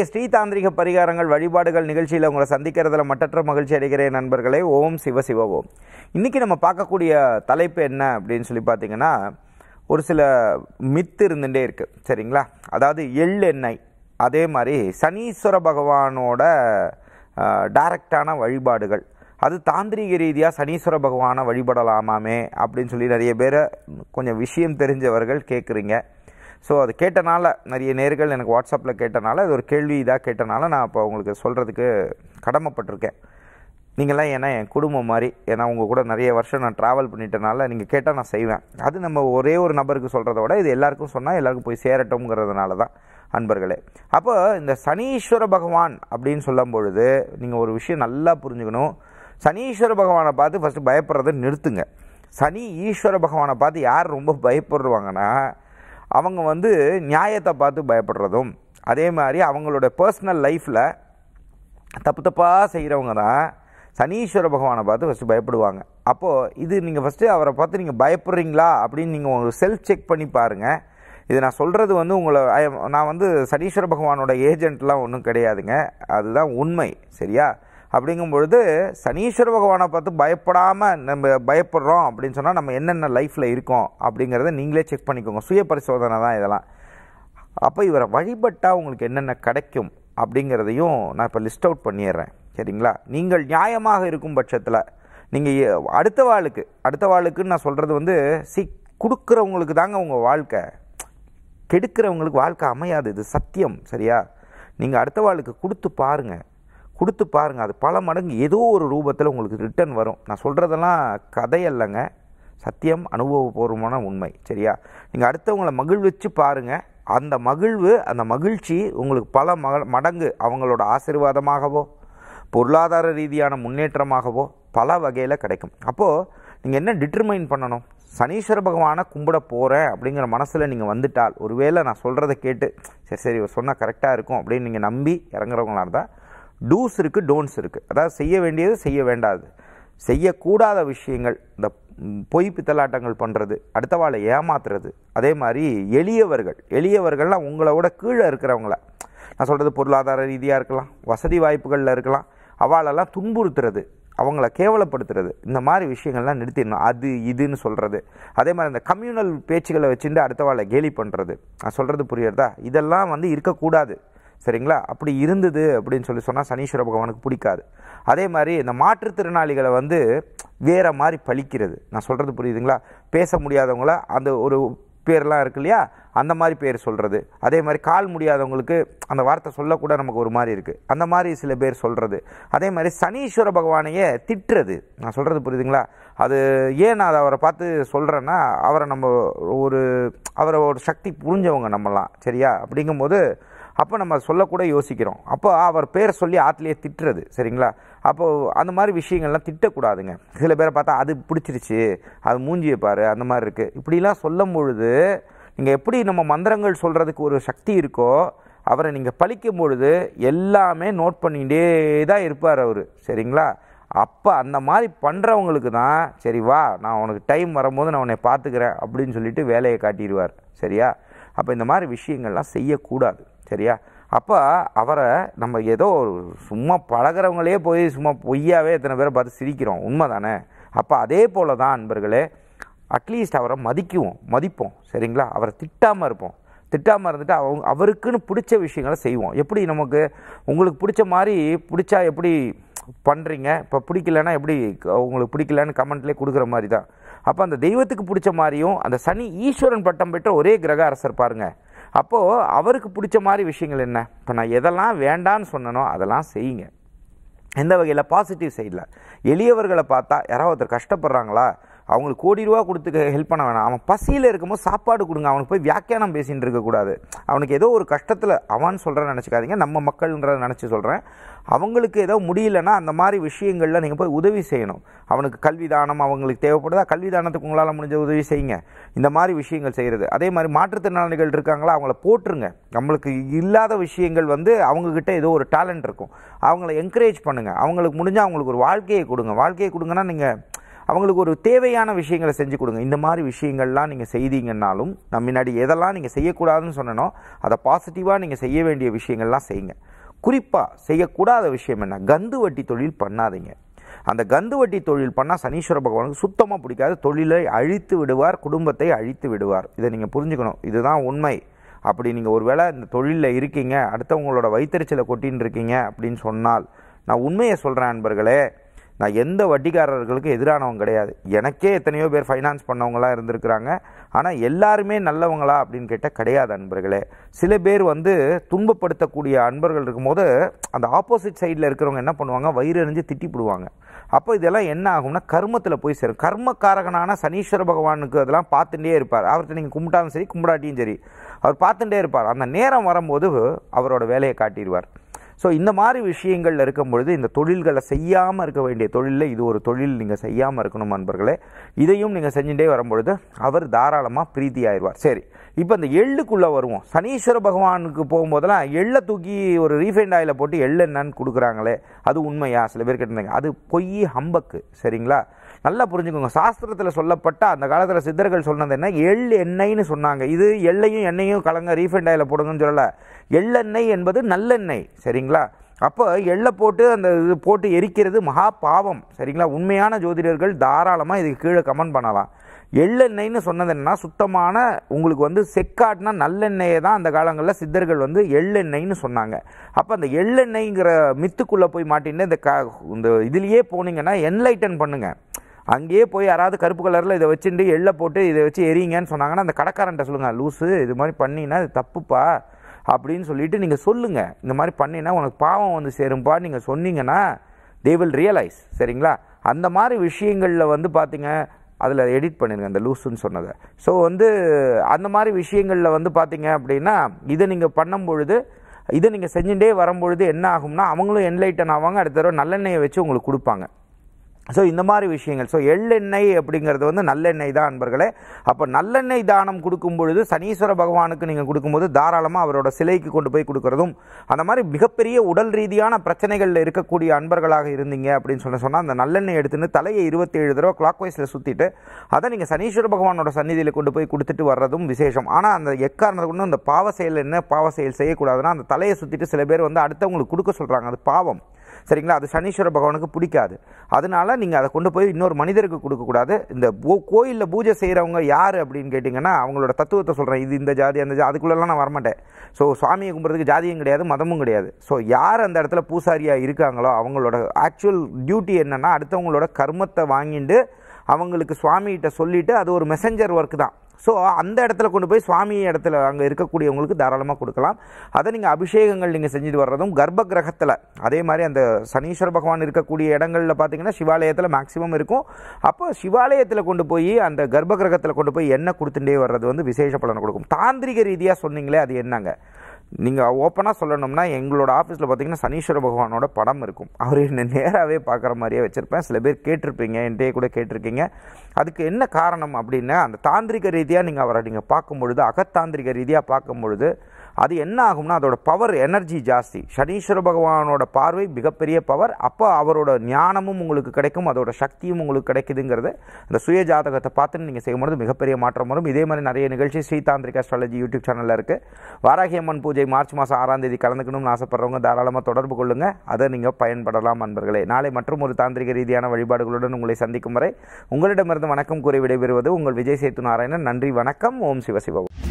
இன்றைய ஸ்ரீ தாந்திரிக பரிகாரங்கள் வழிபாடுகள் நிகழ்ச்சியில் உங்களை சந்திக்கிறதுல மட்டற்ற மகிழ்ச்சி அடைகிறேன் நண்பர்களே. ஓம் சிவ சிவ ஓம். இன்றைக்கி நம்ம பார்க்கக்கூடிய தலைப்பு என்ன அப்படின்னு சொல்லி பார்த்தீங்கன்னா ஒரு சில மித்து இருந்துகிட்டே இருக்குது சரிங்களா? அதாவது எள் எண்ணெய் அதே மாதிரி சனீஸ்வர பகவானோட டைரக்டான வழிபாடுகள். அது தாந்திரிக ரீதியாக சனீஸ்வர பகவானை வழிபடலாமாமே அப்படின்னு சொல்லி நிறைய பேரை கொஞ்சம் விஷயம் தெரிஞ்சவர்கள் கேட்குறீங்க ஸோ அது கேட்டனால நிறைய நேர்கள் எனக்கு வாட்ஸ்அப்பில் கேட்டனால அது ஒரு கேள்வி இதாக கேட்டனால நான் இப்போ உங்களுக்கு சொல்கிறதுக்கு கடமைப்பட்டிருக்கேன். நீங்களாம் ஏன்னா என் குடும்பம் மாதிரி ஏன்னா உங்கள் கூட நிறைய வருஷம் நான் ட்ராவல் பண்ணிட்டனால நீங்கள் கேட்டால் நான் செய்வேன். அது நம்ம ஒரே ஒரு நபருக்கு சொல்கிறத விட இது எல்லாருக்கும் சொன்னால் எல்லாருக்கும் போய் சேரட்டும்ங்கிறதுனால தான் அன்பர்களே. அப்போ இந்த சனீஸ்வர பகவான் அப்படின்னு சொல்லும் பொழுது நீங்கள் ஒரு விஷயம் நல்லா புரிஞ்சுக்கணும். சனீஸ்வர பகவானை பார்த்து ஃபஸ்ட்டு பயப்படுறதை நிறுத்துங்க. சனி ஈஸ்வர பகவானை பார்த்து யார் ரொம்ப பயப்படுவாங்கன்னா அவங்க வந்து நியாயத்தை பார்த்து பயப்படுறதும் அதே மாதிரி அவங்களோட பர்சனல் லைஃப்பில் தப்பு தப்பாக செய்கிறவங்க தான் சனீஸ்வர பகவானை பார்த்து ஃபஸ்ட்டு பயப்படுவாங்க. அப்போது இது நீங்கள் ஃபஸ்ட்டு அவரை பார்த்து நீங்கள் பயப்படுறீங்களா அப்படின்னு நீங்கள் ஒரு செல்ஃப் செக் பண்ணி பாருங்கள் இது நான் சொல்கிறது வந்து உங்களை நான் வந்து சனீஸ்வர பகவானோட ஏஜென்ட்லாம் ஒன்றும் கிடையாதுங்க. அதுதான் உண்மை சரியா? அப்படிங்கும் பொழுது சனீஸ்வர பகவானை பார்த்து பயப்படாமல் நம்ம பயப்படுறோம் அப்படின்னு சொன்னால் நம்ம என்னென்ன லைஃப்பில் இருக்கோம் அப்படிங்கிறத நீங்களே செக் பண்ணிக்கோங்க. சுய பரிசோதனை தான் இதெல்லாம். அப்போ இவரை வழிபட்டால் உங்களுக்கு என்னென்ன கிடைக்கும் அப்படிங்கிறதையும் நான் இப்போ லிஸ்ட் அவுட் பண்ணிடுறேன். சரிங்களா? நீங்கள் நியாயமாக இருக்கும் பட்சத்தில் நீங்கள் அடுத்த வாளுக்கு அடுத்த வாளுக்குன்னு நான் சொல்கிறது வந்து சி கொடுக்குறவங்களுக்கு தாங்க உங்கள் வாழ்க்கை. கெடுக்கிறவங்களுக்கு வாழ்க்கை அமையாது. இது சத்தியம். சரியா? நீங்கள் அடுத்த வாளுக்கு கொடுத்து பாருங்கள் கொடுத்து பாருங்கள் அது பல மடங்கு ஏதோ ஒரு ரூபத்தில் உங்களுக்கு ரிட்டர்ன் வரும். நான் சொல்கிறதெல்லாம் கதை அல்லங்க சத்தியம் அனுபவபூர்வமான உண்மை. சரியா? நீங்கள் அடுத்தவங்களை மகிழ்விச்சு பாருங்க. அந்த மகிழ்வு அந்த மகிழ்ச்சி உங்களுக்கு பல மக மடங்கு அவங்களோட ஆசீர்வாதமாகவோ பொருளாதார ரீதியான முன்னேற்றமாகவோ பல வகையில் கிடைக்கும். அப்போது நீங்கள் என்ன டிட்டர்மைன் பண்ணணும்? சனீஸ்வர பகவானை கும்பிட போகிறேன் அப்படிங்கிற மனசில் நீங்கள் வந்துட்டால் ஒருவேளை நான் சொல்கிறத கேட்டு சரி சரி சொன்னால் கரெக்டாக இருக்கும் அப்படின்னு நீங்கள் நம்பி இறங்குறவங்களா இருந்தால் டூஸ் இருக்குது டோன்ஸ் இருக்குது அதாவது செய்ய வேண்டியது செய்ய வேண்டாது. செய்யக்கூடாத விஷயங்கள் இந்த பொய் பித்தலாட்டங்கள் பண்ணுறது அடுத்தவாளை ஏமாத்துறது அதே மாதிரி எளியவர்கள் எளியவர்கள்லாம் உங்களை விட கீழே இருக்கிறவங்கள? நான் சொல்கிறது பொருளாதார ரீதியாக இருக்கலாம் வசதி வாய்ப்புகளில் இருக்கலாம் அவளெல்லாம் துன்புறுத்துறது அவங்கள கேவலப்படுத்துறது இந்த மாதிரி விஷயங்கள்லாம் நிறுத்திடணும். அது இதுன்னு சொல்கிறது அதே மாதிரி இந்த கம்யூனல் பேச்சுகளை வச்சுட்டு அடுத்தவாளை கேலி பண்ணுறது நான் சொல்கிறது புரியுறதா? இதெல்லாம் வந்து இருக்கக்கூடாது. சரிங்களா? அப்படி இருந்தது அப்படின்னு சொல்லி சொன்னால் சனீஸ்வர பகவானுக்கு பிடிக்காது. அதே மாதிரி இந்த மாற்றுத்திறனாளிகளை வந்து வேறு மாதிரி பழிக்கிறது. நான் சொல்கிறது புரியுதுங்களா? பேச முடியாதவங்கள அந்த ஒரு பேர்லாம் இருக்கு இல்லையா? அந்த மாதிரி பேர் சொல்கிறது அதே மாதிரி கால் முடியாதவங்களுக்கு அந்த வார்த்தை சொல்லக்கூட நமக்கு ஒரு மாதிரி இருக்குது அந்த மாதிரி சில பேர் சொல்கிறது அதே மாதிரி சனீஸ்வர பகவானையே திட்டுறது. நான் சொல்கிறது புரியுதுங்களா? அது ஏன் நான் அதை அவரை பார்த்து சொல்கிறேன்னா அவரை நம்ம ஒரு அவரை ஒரு சக்தி புரிஞ்சவங்க நம்மலாம். சரியா? அப்படிங்கும்போது அப்போ நம்ம சொல்லக்கூட யோசிக்கிறோம். அப்போ அவர் பேரை சொல்லி ஆற்றுலையே திட்டுறது சரிங்களா? அப்போது அந்த மாதிரி விஷயங்கள்லாம் திட்டக்கூடாதுங்க. சில பேரை பார்த்தா அது பிடிச்சிருச்சு அது மூஞ்சியை பாரு அந்த மாதிரி இருக்குது இப்படிலாம் சொல்லும் பொழுது நீங்கள் எப்படி நம்ம மந்திரங்கள் சொல்கிறதுக்கு ஒரு சக்தி இருக்கோ அவரை நீங்கள் பழிக்கும் பொழுது எல்லாமே நோட் பண்ணிகிட்டே தான் இருப்பார் அவர் சரிங்களா? அப்போ அந்த மாதிரி பண்ணுறவங்களுக்கு தான் சரி வா நான் உனக்கு டைம் வரும்போது நான் உன்னை பார்த்துக்கிறேன் அப்படின்னு சொல்லிட்டு வேலையை காட்டிடுவார் சரியா? அப்போ இந்த மாதிரி விஷயங்கள்லாம் செய்யக்கூடாது. சரியா? அப்போ அவரை நம்ம ஏதோ ஒரு சும்மா பழகுறவங்களே போய் சும்மா பொய்யாவே எத்தனை பேரை பார்த்து சிரிக்கிறோம். உண்மை தானே அப்போ அதே போல தான் அன்பர்களே அட்லீஸ்ட் அவரை மதிக்குவோம் மதிப்போம் சரிங்களா? அவரை திட்டாமல் இருப்போம். திட்டாமல் இருந்துட்டு அவங்க அவருக்குன்னு பிடிச்ச விஷயங்களை செய்வோம். எப்படி நமக்கு உங்களுக்கு பிடிச்ச மாதிரி பிடிச்சா எப்படி பண்ணுறீங்க இப்போ பிடிக்கலன்னா எப்படி உங்களுக்கு பிடிக்கலன்னு கமெண்ட்லேயே கொடுக்குற மாதிரி தான் அப்போ அந்த தெய்வத்துக்கு பிடிச்ச மாதிரியும் அந்த சனி ஈஸ்வரன் பட்டம் பெற்ற ஒரே கிரக அரசர் பாருங்கள் அப்போது அவருக்கு பிடிச்ச மாதிரி விஷயங்கள் என்ன? இப்போ நான் எதெல்லாம் வேண்டான்னு சொன்னனோ அதெல்லாம் செய்யுங்க. எந்த வகையில்? பாசிட்டிவ் சைடில் எளியவர்களை பார்த்தா யாராவது ஒருத்தர் கஷ்டப்படுறாங்களா? அவங்களுக்கு கோடி ரூபா கொடுத்து ஹெல்ப் பண்ண வேணாம். அவன் பசியில் இருக்கும்போது சாப்பாடு கொடுங்க. அவனுக்கு போய் வியாக்கியானம் பேசின்னு இருக்கக்கூடாது அவனுக்கு ஏதோ ஒரு கஷ்டத்தில் அவன் சொல்கிறேன் நினச்சிக்காதீங்க. நம்ம மக்கள்ன்றத நினச்சி சொல்கிறேன் அவங்களுக்கு ஏதோ முடியலன்னா அந்த மாதிரி விஷயங்களில் நீங்கள் போய் உதவி செய்யணும். அவனுக்கு கல்வி தானம் அவங்களுக்கு தேவைப்படுதா? கல்வி தானத்துக்கு உங்களால் முடிஞ்ச உதவி செய்யுங்க. இந்த மாதிரி விஷயங்கள் செய்கிறது அதே மாதிரி மாற்றுத்திறனாளிகள் இருக்காங்களா? அவங்கள போட்டுருங்க நம்மளுக்கு இல்லாத விஷயங்கள் வந்து அவங்கக்கிட்ட ஏதோ ஒரு டேலண்ட் இருக்கும். அவங்கள என்கரேஜ் பண்ணுங்கள் அவங்களுக்கு முடிஞ்சால் அவங்களுக்கு ஒரு வாழ்க்கையை கொடுங்க. வாழ்க்கையை கொடுங்கன்னா நீங்கள் அவங்களுக்கு ஒரு தேவையான விஷயங்களை செஞ்சு கொடுங்க. இந்த மாதிரி விஷயங்கள்லாம் நீங்கள் செய்தீங்கன்னாலும் நம்ம முன்னாடி எதெல்லாம் நீங்கள் செய்யக்கூடாதுன்னு சொன்னனோ அதை பாசிட்டிவாக நீங்கள் செய்ய வேண்டிய விஷயங்கள்லாம் செய்யுங்க. குறிப்பாக செய்யக்கூடாத விஷயம் என்ன? கந்து வட்டி தொழில் பண்ணாதீங்க. அந்த கந்து வட்டி தொழில் பண்ணால் சனீஸ்வர பகவானுக்கு சுத்தமாக பிடிக்காது. தொழிலை அழித்து விடுவார் குடும்பத்தை அழித்து விடுவார். இதை நீங்கள் புரிஞ்சுக்கணும். இதுதான் உண்மை. அப்படி நீங்கள் ஒருவேளை இந்த தொழிலில் இருக்கீங்க அடுத்தவங்களோட வயிற்றுச்சலை கொட்டின்னு இருக்கீங்க அப்படின்னு சொன்னால் நான் உண்மையை சொல்கிறேன் நண்பர்களே நான் எந்த வட்டிக்காரர்களுக்கு எதிரானவங்க கிடையாது. எனக்கே எத்தனையோ பேர் ஃபைனான்ஸ் பண்ணவங்களாம் இருந்திருக்கிறாங்க. ஆனால் எல்லாருமே நல்லவங்களா அப்படின்னு கேட்டால் கிடையாது அன்பர்களே. சில பேர் வந்து துன்பப்படுத்தக்கூடிய அன்பர்கள் இருக்கும்போது அந்த ஆப்போசிட் சைடில் இருக்கிறவங்க என்ன பண்ணுவாங்க? வயிறு எறிஞ்சு திட்டிப்பிடுவாங்க. அப்போ இதெல்லாம் என்ன ஆகும்னா கர்மத்தில் போய் சேரும். கர்மக்காரகனான சனீஸ்வர பகவானுக்கு அதெல்லாம் பார்த்துட்டே இருப்பார். அவர்கிட்ட நீங்கள் கும்பிட்டாலும் சரி கும்பிடாட்டியும் சரி அவர் பார்த்துட்டே இருப்பார். அந்த நேரம் வரும்போது அவரோட வேலையை காட்டிடுவார். ஸோ இந்த மாதிரி விஷயங்களில் இருக்கும் பொழுது இந்த தொழில்களை செய்யாமல் இருக்க வேண்டிய தொழிலில் இது ஒரு தொழில் நீங்கள் செய்யாமல் இருக்கணும் நண்பர்களே. இதையும் நீங்கள் செஞ்சுட்டே வரும்பொழுது அவர் தாராளமாக பிரீத்தி ஆயிடுவார். சரி இப்போ இந்த எள்ளுக்குள்ளே வருவோம். சனீஸ்வர பகவானுக்கு போகும்போதெல்லாம் எள்ளை தூக்கி ஒரு ரீஃபைண்ட் ஆயில போட்டு எள்ளு என்னன்னு கொடுக்குறாங்களே. அது உண்மையா? சில பேர் கேட்டிருந்தாங்க. அது பொய் ஹம்பக்கு. சரிங்களா? நல்லா புரிஞ்சுக்கோங்க. சாஸ்திரத்தில் சொல்லப்பட்ட அந்த காலத்தில் சித்தர்கள் சொன்னது என்ன? எள் எண்ணெய்னு சொன்னாங்க. இது எள்ளையும் எண்ணெயும் கலங்க ரீஃபைண்ட் ஆயில் போடுங்கன்னு சொல்லலை. எள்ளெண்ணெய் என்பது நல்லெண்ணெய். சரிங்களா? அப்போ எள்ளை போட்டு அந்த இது போட்டு எரிக்கிறது மகா பாவம். சரிங்களா? உண்மையான ஜோதிடர்கள் தாராளமாக இதுக்கு கீழே கமெண்ட் பண்ணலாம். எள்ளெண்ணெய்னு சொன்னது என்னன்னா சுத்தமான உங்களுக்கு வந்து செக்காட்டினா நல்லெண்ணெயை தான் அந்த காலங்களில் சித்தர்கள் வந்து எள்ளெண்ணெய்னு சொன்னாங்க. அப்போ அந்த எள்ளெண்ணெய்ங்கிற மித்துக்குள்ளே போய் மாட்டின்னு இந்த க இந்த இதுலேயே போனீங்கன்னா என்லைட்டன் பண்ணுங்கள் அங்கேயே போய் யாராவது கருப்பு கலரில் இதை வச்சுட்டு எள்ளை போட்டு இதை வச்சு எரிங்கன்னு சொன்னாங்கன்னா அந்த கடைக்காரன்ட்ட சொல்லுங்கள் லூஸு இது மாதிரி பண்ணினா இது தப்புப்பா அப்படின்னு சொல்லிட்டு நீங்கள் சொல்லுங்கள் இந்த மாதிரி பண்ணினா உனக்கு பாவம் வந்து சேரும்பா நீங்கள் சொன்னீங்கன்னா தே வில் ரியலைஸ் சரிங்களா? அந்த மாதிரி விஷயங்களில் வந்து பார்த்திங்க அதில் எடிட் பண்ணிடுங்க அந்த லூஸுன்னு சொன்னதை. ஸோ வந்து அந்த மாதிரி விஷயங்களில் வந்து பார்த்திங்க அப்படின்னா இதை நீங்கள் பண்ணும் பொழுது இதை நீங்கள் செஞ்சுட்டே வரும்பொழுது என்ன ஆகும்னா அவங்களும் என்லைட்டன் ஆவாங்க அடுத்த தடவை நல்லெண்ணெயை வச்சு உங்களுக்கு கொடுப்பாங்க. ஸோ இந்த மாதிரி விஷயங்கள். ஸோ எள்ளெண்ணெய் அப்படிங்கிறது வந்து நல்லெண்ணெய் தான் அன்பர்களே. அப்போ நல்லெண்ணெய் தானம் கொடுக்கும் பொழுது சனீஸ்வர பகவானுக்கு நீங்கள் கொடுக்கும்போது தாராளமாக அவரோட சிலைக்கு கொண்டு போய் கொடுக்கறதும் அந்த மாதிரி மிகப்பெரிய உடல் ரீதியான பிரச்சனைகளில் இருக்கக்கூடிய அன்பர்களாக இருந்தீங்க அப்படின்னு சொல்லி சொன்னால் அந்த நல்லெண்ணெய் எடுத்துன்னு தலையை இருபத்தேழு தடவை கிளாக் வைஸில் சுற்றிட்டு அதை நீங்கள் சனீஸ்வர பகவானோட சந்நிதியில் கொண்டு போய் கொடுத்துட்டு வர்றதும் விசேஷம். ஆனால் அந்த எக்காரணத்தை கொண்டு அந்த பாவ செயல் என்ன? பாவ செயல் செய்யக்கூடாதுன்னா அந்த தலையை சுற்றிட்டு சில பேர் வந்து அடுத்தவங்களுக்கு கொடுக்க சொல்கிறாங்க அது பாவம். சரிங்களா? அது சனீஸ்வர பகவானுக்கு பிடிக்காது. அதனால நீங்கள் அதை கொண்டு போய் இன்னொரு மனிதருக்கு கொடுக்கக்கூடாது இந்த கோயிலில் பூஜை செய்கிறவங்க யார் அப்படின்னு கேட்டிங்கன்னா அவங்களோட தத்துவத்தை சொல்கிறேன் இது இந்த ஜாதி அந்த ஜாதி அதுக்குள்ளெல்லாம் நான் வரமாட்டேன். ஸோ சுவாமியை கும்பிட்றதுக்கு ஜாதியும் கிடையாது மதமும் கிடையாது. ஸோ யார் அந்த இடத்துல பூசாரியாக இருக்காங்களோ அவங்களோட ஆக்சுவல் டியூட்டி என்னென்னா அடுத்தவங்களோட கர்மத்தை வாங்கிட்டு அவங்களுக்கு சுவாமிகிட்ட சொல்லிவிட்டு அது ஒரு மெசஞ்சர் ஒர்க் தான். ஸோ அந்த இடத்துல கொண்டு போய் சுவாமி இடத்துல அங்கே இருக்கக்கூடியவங்களுக்கு தாராளமாக கொடுக்கலாம். அதை நீங்கள் அபிஷேகங்கள் நீங்கள் செஞ்சுட்டு வர்றதும் கர்ப்ப கிரகத்தில் அதே மாதிரி அந்த சனீஸ்வர பகவான் இருக்கக்கூடிய இடங்களில் பார்த்தீங்கன்னா சிவாலயத்தில் மேக்ஸிமம் இருக்கும். அப்போ சிவாலயத்தில் கொண்டு போய் அந்த கர்ப்ப கிரகத்தில் கொண்டு போய் எண்ணெய் கொடுத்துட்டே வர்றது வந்து விசேஷ பலனை கொடுக்கும். தாந்திரிக ரீதியாக சொன்னீங்களே அது என்னங்க? நீங்கள் ஓப்பனாக சொல்லணும்னா எங்களோட ஆஃபீஸில் பார்த்தீங்கன்னா சனீஸ்வர பகவானோட படம் இருக்கும். அவர் என்ன நேராகவே பார்க்குற மாதிரியே வச்சுருப்பேன். சில பேர் கேட்டிருப்பீங்க என்கிட்டயே கூட கேட்டிருக்கீங்க. அதுக்கு என்ன காரணம் அப்படின்னா அந்த தாந்திரிக ரீதியாக நீங்கள் அவரை நீங்கள் பார்க்கும் பொழுது அகத்தாந்திரிக ரீதியாக பார்க்கும் பொழுது அது என்ன ஆகும்னா அதோட பவர் எனர்ஜி ஜாஸ்தி. சனீஸ்வர பகவானோட பார்வை மிகப்பெரிய பவர் அப்போ அவரோட ஞானமும் உங்களுக்கு கிடைக்கும் அதோட சக்தியும் உங்களுக்கு கிடைக்குதுங்கிறத அந்த சுய ஜாதகத்தை பார்த்து நீங்கள் செய்யும்போது மிகப்பெரிய மாற்றம் வரும். இதே மாதிரி நிறைய நிகழ்ச்சி ஸ்ரீதாந்திரிக் அஸ்ட்ராலஜி யூடியூப் சேனலில் இருக்குது வாராகியம்மன் பூஜை மார்ச் மாதம் ஆறாம் தேதி கலந்துக்கணும்னு ஆசைப்படுறவங்க தாராளமாக தொடர்பு கொள்ளுங்கள் அதை நீங்கள் பயன்படலாம் நண்பர்களே. நாளை மற்றும் ஒரு தாந்திரிக ரீதியான வழிபாடுகளுடன் உங்களை சந்திக்கும் வரை உங்களிடமிருந்து வணக்கம் கூறி விடைபெறுவது உங்கள் விஜய் சேத்து நாராயணன். நன்றி வணக்கம். ஓம் சிவசிவம்